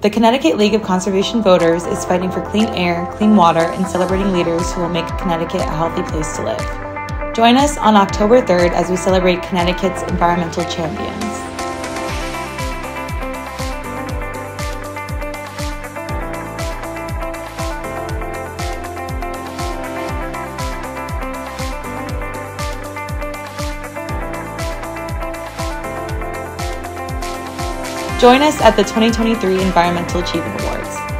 The Connecticut League of Conservation Voters is fighting for clean air, clean water, and celebrating leaders who will make Connecticut a healthy place to live. Join us on October 3rd as we celebrate Connecticut's environmental champions. Join us at the 2023 Environmental Achievement Awards.